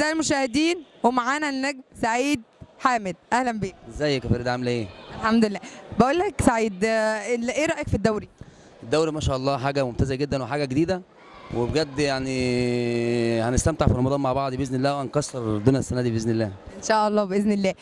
اعزائي المشاهدين؟ ومعانا النجم سعيد حامد. أهلا بيك. ازيك يا فريدة عامله إيه؟ الحمد لله. بقول لك سعيد آه، إيه رأيك في الدوري؟ الدوري ما شاء الله حاجة ممتازة جدا وحاجة جديدة وبجد يعني هنستمتع في رمضان مع بعض بإذن الله وهنكسر الدنيا السنة دي بإذن الله. إن شاء الله بإذن الله.